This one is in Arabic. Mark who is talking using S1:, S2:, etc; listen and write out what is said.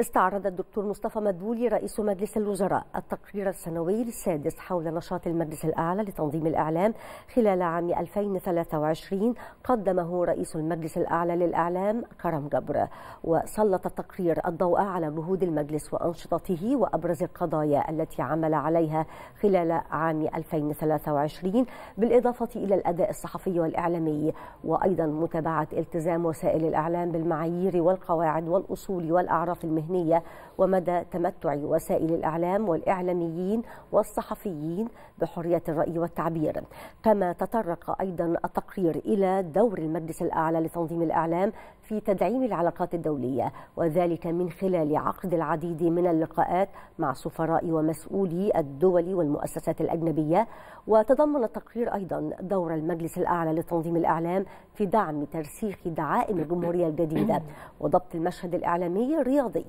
S1: استعرض الدكتور مصطفى مدبولي رئيس مجلس الوزراء التقرير السنوي السادس حول نشاط المجلس الأعلى لتنظيم الإعلام خلال عام 2023 قدمه رئيس المجلس الأعلى للإعلام كرم جبر. وسلط التقرير الضوء على جهود المجلس وأنشطته وأبرز القضايا التي عمل عليها خلال عام 2023 بالإضافة إلى الأداء الصحفي والإعلامي. وأيضا متابعة التزام وسائل الإعلام بالمعايير والقواعد والأصول والأعراف المهنية المهنية ومدى تمتع وسائل الإعلام والإعلاميين والصحفيين بحرية الرأي والتعبير. كما تطرق أيضا التقرير إلى دور المجلس الأعلى لتنظيم الإعلام في تدعيم العلاقات الدولية وذلك من خلال عقد العديد من اللقاءات مع سفراء ومسؤولي الدول والمؤسسات الأجنبية. وتضمن التقرير أيضا دور المجلس الأعلى لتنظيم الإعلام في دعم ترسيخ دعائم الجمهورية الجديدة وضبط المشهد الإعلامي الرياضي.